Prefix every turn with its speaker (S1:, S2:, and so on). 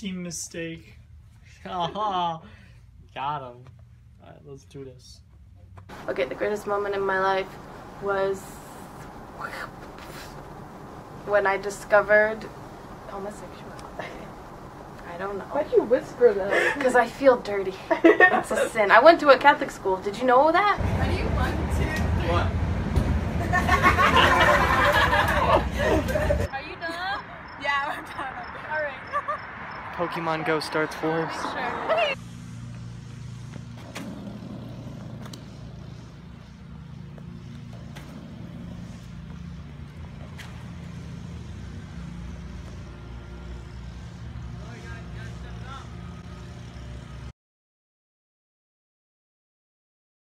S1: team mistake. Haha. Got him. Alright, let's do this.
S2: Okay, the greatest moment in my life was when I discovered homosexuality. I don't know.
S3: Why do you whisper that?
S2: Because I feel dirty. It's a sin. I went to a Catholic school. Did you know that?
S1: Pokemon Go starts for
S4: Sure.